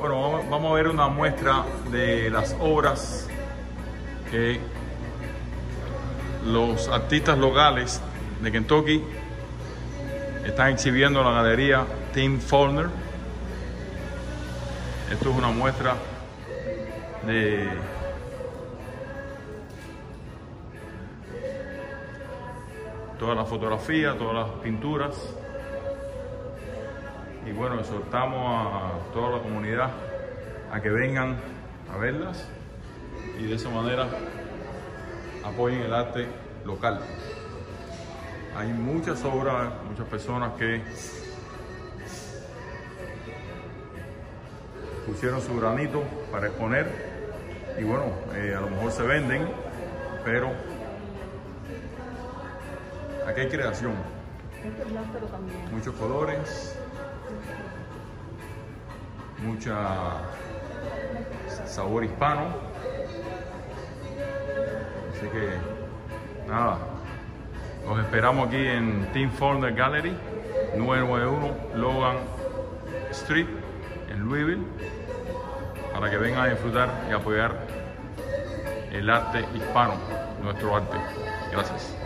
Bueno, vamos- a ver una muestra de las obras que los artistas locales de Kentucky están exhibiendo en la galería Tim Faulkner. Esto es una muestra de todas las fotografías, todas las pinturas. Y bueno, exhortamos a toda la comunidad a que vengan a verlas y de esa manera apoyen el arte local. Hay muchas obras, muchas personas que pusieron su granito para exponer y bueno, eh, a lo mejor se venden, pero aquí hay creación, muchos colores, mucha sabor hispano. Así que nada, los esperamos aquí en Team Faulkner Gallery, 991 Logan Street en Louisville, para que vengan a disfrutar y apoyar el arte hispano, nuestro arte. Gracias.